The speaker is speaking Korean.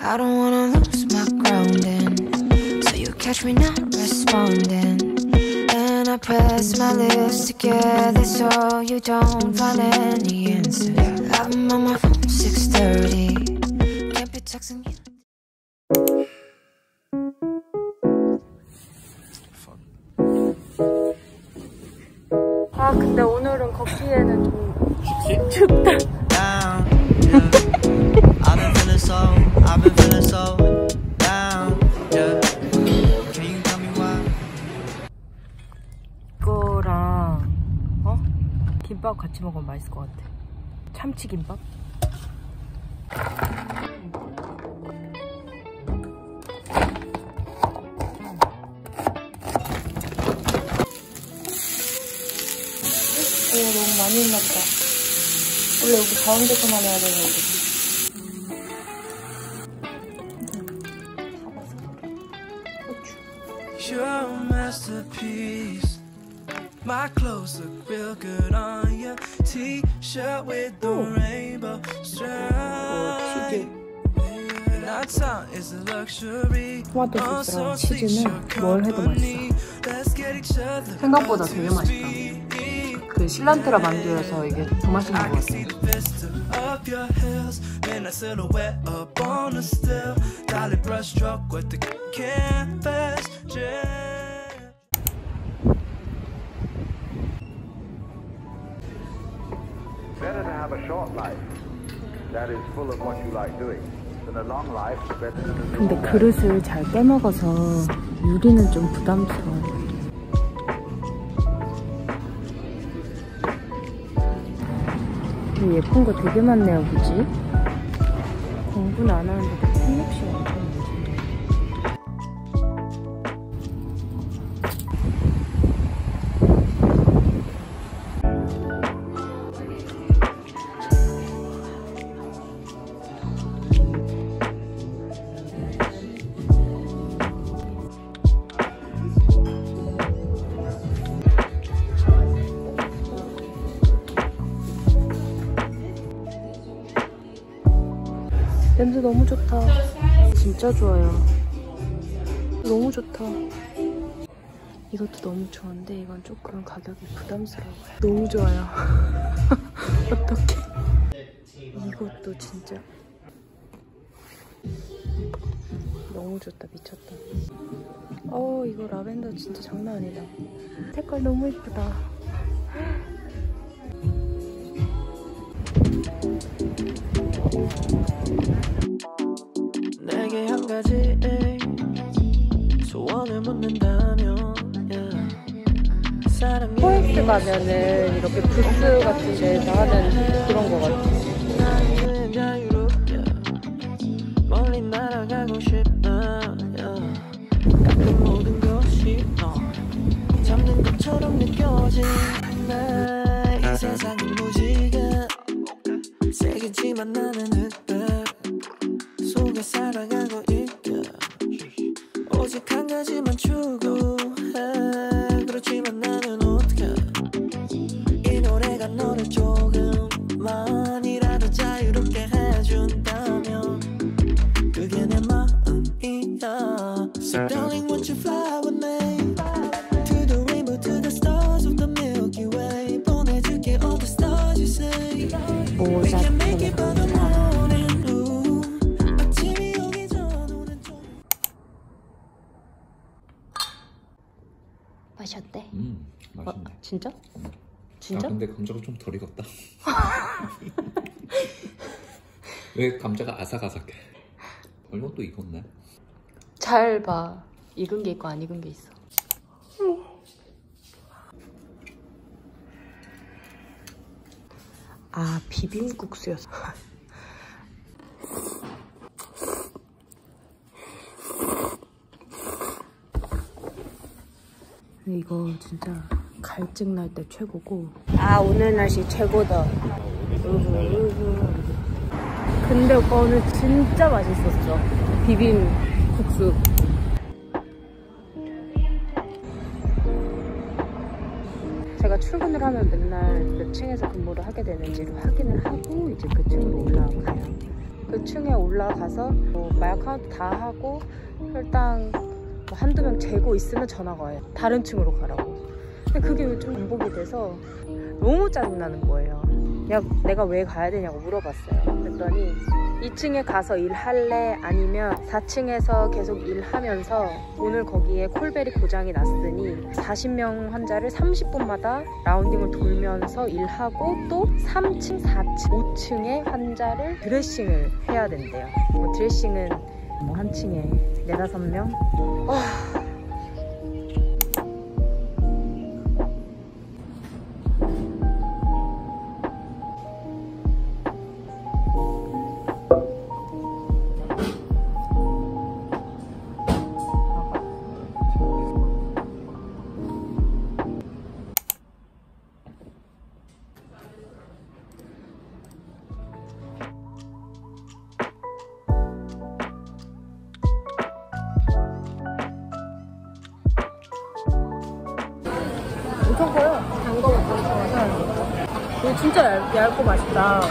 I don't wanna lose my grounding. So you catch me not responding. And I press my lips together so you don't find any answer. I've been on my phone 6:30. Can't be texting you. 아 근데 오늘은 걷기에는 좀 춥다. 김밥 같이 먹으면 맛있을 것 같아. 참치 김밥? 오 너무 많이 보다. 원래 여기 가운데서만 해야 되는 거지. You're a masterpiece. My clothes look real good on you. T-shirt with the rainbow stripe. And our time is a luxury. 토마토 Oh, 소스랑 so please, 치즈는 your 뭘 해도 company. Let's get each other 생각보다 되게 맛있다. 그 실란트라 만두여서 이게 더 맛있는 것 같아. See 근데 그릇을 잘 빼먹어서 유리는 좀 부담스러워. 근데 예쁜 거 되게 많네요, 그지? 공부는 안 하는데 냄새 너무 좋다. 진짜 좋아요. 너무 좋다. 이것도 너무 좋은데 이건 조금 가격이 부담스러워요. 너무 좋아요. 어떡해. 이것도 진짜 너무 좋다. 미쳤다. 어 이거 라벤더 진짜 장난 아니다. 색깔 너무 예쁘다. 내게 한 가지 소원을 묻는다면 포엑스 가면은 이렇게 부스 같은 데서 하는 그런 거 같아. 나 속에 살아가고 있게 오직 한 가지만 추구해 그렇지만 나는 어떻게 이 노래가 너를 조금만이라도 자유롭게 해준다면 그게 내 마음이야 So darling won't you fly with me To the rainbow to the stars of the Milky Way 보내줄게 all the stars you say We can make 음 맛있네. 아, 진짜? 아 진짜? 근데 감자가 좀 덜 익었다. 왜 감자가 아삭아삭해? 어, 이건 또 익었네. 잘 봐. 익은 게 있고 안 익은 게 있어. 아 비빔국수였어. 이거 진짜 갈증 날 때 최고고. 아 오늘 날씨 최고다. 근데 오빠 오늘 진짜 맛있었죠. 비빔 국수. 제가 출근을 하면 맨날 몇 층에서 근무를 하게 되는지를 확인을 하고 이제 그 층으로 올라가요. 그 층에 올라가서 뭐 마약 카운트 다 하고 일단 뭐 한두 명 재고 있으면 전화가 와요. 다른 층으로 가라고. 근데 그게 좀 반복이 돼서 너무 짜증나는 거예요. 야, 내가 왜 가야 되냐고 물어봤어요. 그랬더니 2층에 가서 일할래? 아니면 4층에서 계속 일하면서 오늘 거기에 콜벨이 고장이 났으니 40명 환자를 30분마다 라운딩을 돌면서 일하고 또 3층, 4층, 5층의 환자를 드레싱을 해야 된대요. 뭐 드레싱은 뭐 한 층에 4, 5명? 엄청 커요. 단거 먹고 싶어서. 이거 진짜 얇, 얇고 맛있다.